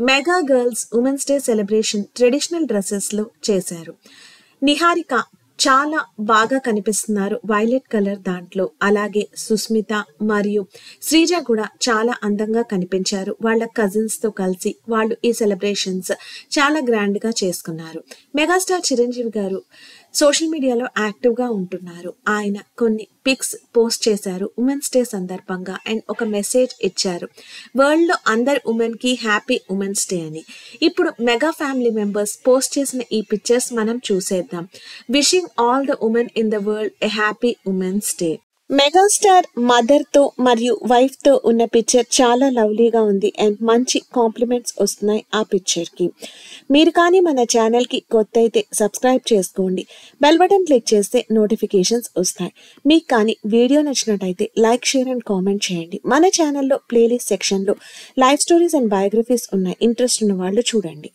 Mega girls women's day celebration traditional డ్రెస్సెస్లో చేశారు. నిహారిక చాలా బాగా కనిపిస్తున్నారు వైలెట్ కలర్ దాంట్లో. అలాగే సుస్మిత మరియు శ్రీజ కూడా చాలా అందంగా కనిపించారు. వాళ్ళ కజిన్స్తో కలిసి వాళ్ళు ఈ సెలబ్రేషన్స్ చాలా గ్రాండ్గా చేసుకున్నారు. మెగాస్టార్ చిరంజీవి గారు సోషల్ మీడియాలో యాక్టివ్గా ఉంటున్నారు. ఆయన కొన్ని పిక్స్ పోస్ట్ చేశారు. ఉమెన్స్ డే సందర్భంగా అండ్ ఒక మెసేజ్ ఇచ్చారు. వరల్డ్లో అందరు ఉమెన్కి హ్యాపీ ఉమెన్స్ డే అని. ఇప్పుడు మెగా ఫ్యామిలీ మెంబర్స్ పోస్ట్ చేసిన ఈ పిక్చర్స్ మనం చూసేద్దాం. Wishing all the women in the world a happy women's day. Megastar మదర్తో మరియు వైఫ్తో ఉన్న పిక్చర్ చాలా లవ్లీగా ఉంది అండ్ మంచి కాంప్లిమెంట్స్ వస్తున్నాయి ఆ పిక్చర్కి. మీరు కానీ మన ఛానల్కి కొత్త అయితే సబ్స్క్రైబ్ చేసుకోండి. బెల్ బటన్ క్లిక్ చేస్తే నోటిఫికేషన్స్ వస్తాయి. మీకు కానీ వీడియో నచ్చినట్టయితే లైక్ షేర్ అండ్ కామెంట్ చేయండి. మన ఛానల్లో ప్లేలిస్ట్ సెక్షన్లో లైఫ్ స్టోరీస్ అండ్ బయోగ్రఫీస్ ఉన్నాయి ఇంట్రెస్ట్ ఉన్న వాళ్ళు చూడండి.